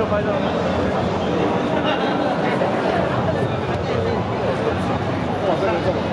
要拍照。哇，真的重。